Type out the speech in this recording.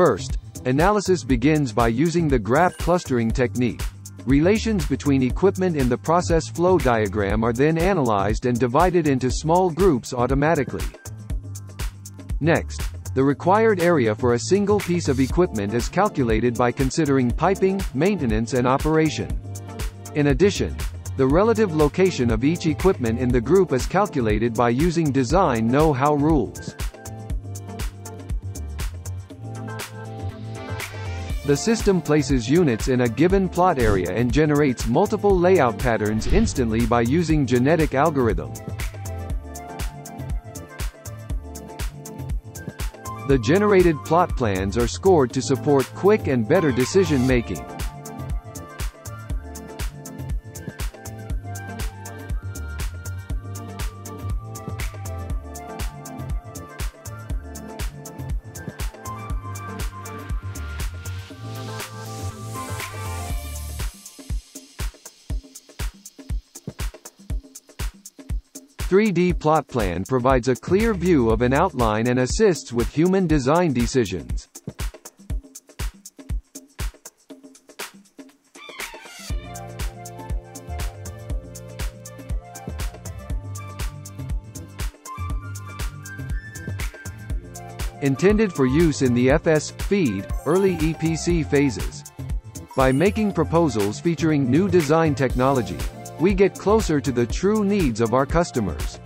First, analysis begins by using the graph clustering technique. Relations between equipment in the process flow diagram are then analyzed and divided into small groups automatically. Next, the required area for a single piece of equipment is calculated by considering piping, maintenance and operation. In addition, the relative location of each equipment in the group is calculated by using design know-how rules. The system places units in a given plot area and generates multiple layout patterns instantly by using genetic algorithm. The generated plot plans are scored to support quick and better decision making. 3D plot plan provides a clear view of an outline and assists with human design decisions. Intended for use in the FS, feed, early EPC phases. By making proposals featuring new design technology, we get closer to the true needs of our customers.